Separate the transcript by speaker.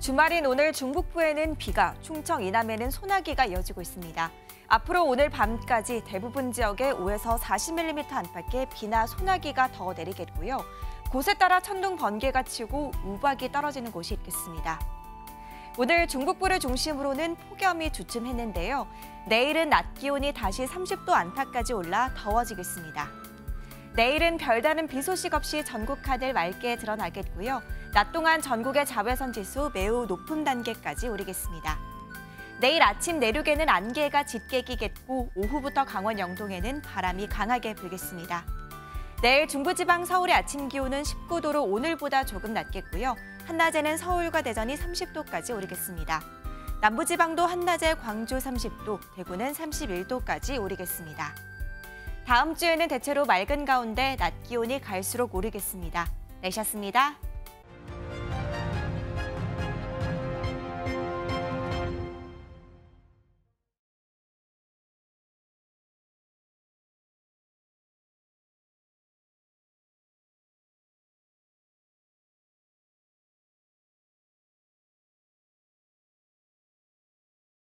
Speaker 1: 주말인 오늘 중북부에는 비가, 충청 이남에는 소나기가 이어지고 있습니다. 앞으로 오늘 밤까지 대부분 지역에 5에서 40mm 안팎의 비나 소나기가 더 내리겠고요. 곳에 따라 천둥 번개가 치고 우박이 떨어지는 곳이 있겠습니다. 오늘 중북부를 중심으로는 폭염이 주춤했는데요. 내일은 낮 기온이 다시 30도 안팎까지 올라 더워지겠습니다. 내일은 별다른 비 소식 없이 전국 하늘 맑게 드러나겠고요. 낮 동안 전국의 자외선 지수 매우 높은 단계까지 오르겠습니다. 내일 아침 내륙에는 안개가 짙게 끼겠고 오후부터 강원 영동에는 바람이 강하게 불겠습니다. 내일 중부지방 서울의 아침 기온은 19도로 오늘보다 조금 낮겠고요. 한낮에는 서울과 대전이 30도까지 오르겠습니다. 남부지방도 한낮에 광주 30도, 대구는 31도까지 오르겠습니다. 다음 주에는 대체로 맑은 가운데 낮 기온이 갈수록 오르겠습니다. 내셨습니다.